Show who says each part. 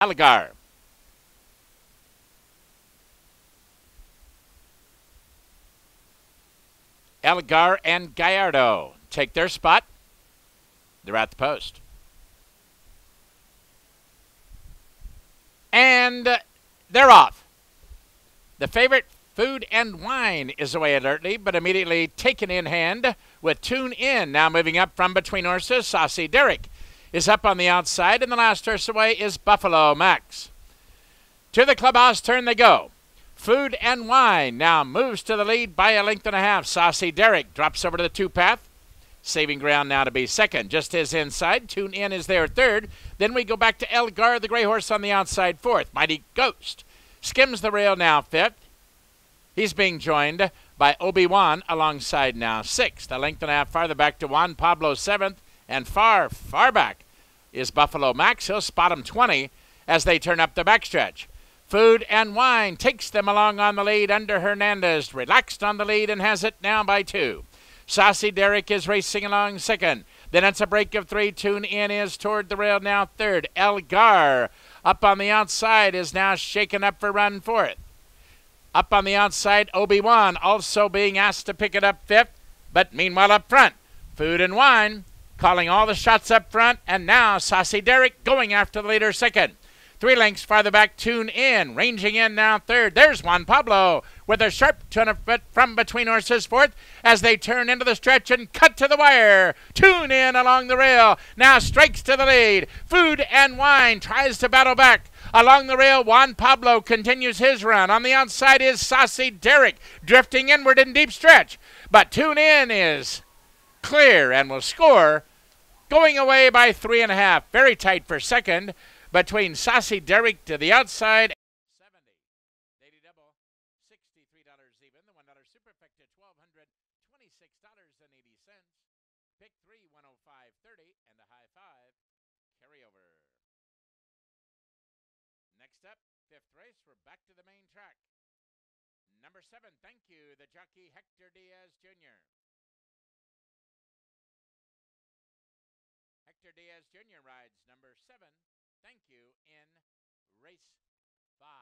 Speaker 1: Algar. Elgar and Gallardo take their spot. They're at the post. And they're off. The favorite Food and Wine is away alertly, but immediately taken in hand with Tune In. Now moving up from between horses, Saucy Derrick is up on the outside, and the last horse away is Buffalo Max. To the clubhouse turn they go. Food and Wine now moves to the lead by a length and a half. Saucy Derrick drops over to the two path. Saving ground now to be second. Just his inside. Tune in is there third. Then we go back to Elgar, the gray horse on the outside fourth. Mighty Ghost skims the rail now fifth. He's being joined by Obi Wan alongside now sixth. A length and a half farther back to Juan Pablo seventh. And far, far back is Buffalo Max. He'll spot him 20 as they turn up the backstretch. Food and Wine takes them along on the lead under Hernandez, relaxed on the lead and has it now by two. Saucy Derrick is racing along second. Then it's a break of three. Tune in is toward the rail now third. Elgar up on the outside is now shaken up for run fourth. Up on the outside, Obi Wan also being asked to pick it up fifth. But meanwhile up front, Food and Wine calling all the shots up front, and now Saucy Derrick going after the leader second. Three lengths farther back, Tune In, ranging in now third. There's Juan Pablo with a sharp turn of foot from between horses fourth as they turn into the stretch and cut to the wire. Tune In along the rail, now strikes to the lead. Food and Wine tries to battle back. Along the rail, Juan Pablo continues his run. On the outside is Saucy Derrick, drifting inward in deep stretch. But Tune In is clear and will score, going away by three and a half. Very tight for second between Saucy Derrick to the outside. 70. Daily Double, $63 even. The $1 Superfecta, $1,226.80. Pick 3, 105.30. And the high five, carryover. Next up, fifth race. We're back to the main track. Number seven, thank you, the jockey Hector Diaz Jr. Diaz Jr. rides number seven thank you in race five.